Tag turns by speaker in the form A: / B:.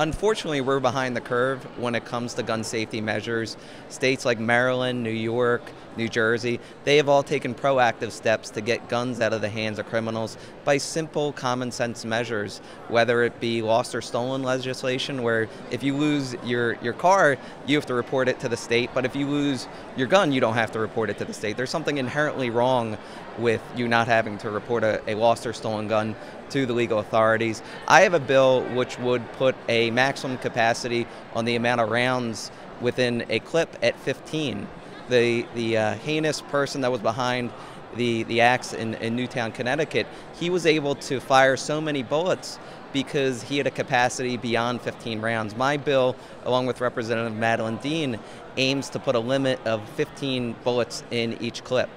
A: Unfortunately, we're behind the curve when it comes to gun safety measures. States like Maryland, New York, New Jersey, they have all taken proactive steps to get guns out of the hands of criminals by simple common sense measures, whether it be lost or stolen legislation, where if you lose your, your car, you have to report it to the state, but if you lose your gun, you don't have to report it to the state. There's something inherently wrong with you not having to report a, a lost or stolen gun to the legal authorities. I have a bill which would put a maximum capacity on the amount of rounds within a clip at 15. The, the uh, heinous person that was behind the, the acts in, in Newtown, Connecticut, he was able to fire so many bullets because he had a capacity beyond 15 rounds. My bill, along with Representative Madeline Dean, aims to put a limit of 15 bullets in each clip.